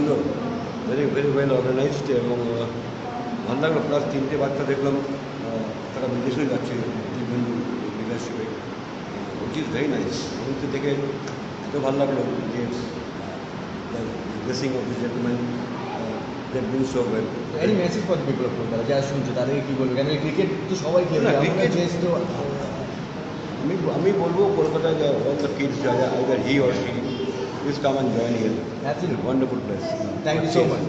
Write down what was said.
সুন্দর very very well organised এবং আহ, ভালো লাগলো প্লাস তিনটে বাচ্চা দেখলাম আহ, তারা বিদেশেও যাচ্ছে দীপবন্ধু লিডারশিপে উইচ ইজ ভেরি নাইস আমি তো দেখে এত ভালো লাগলো যে blessing of the gentleman that been so well any message for people of Kolkata যারা শুনছে তাদেরকে কি বলবো কেন ক্রিকেট তো সবাই খেলে না, আমরা cricket- চেস তো আমি আমি বলবো কলকাতায় অল দ্য কিডস যারা either he or she Please come and join here. That's a Wonderful place. Thank you so much.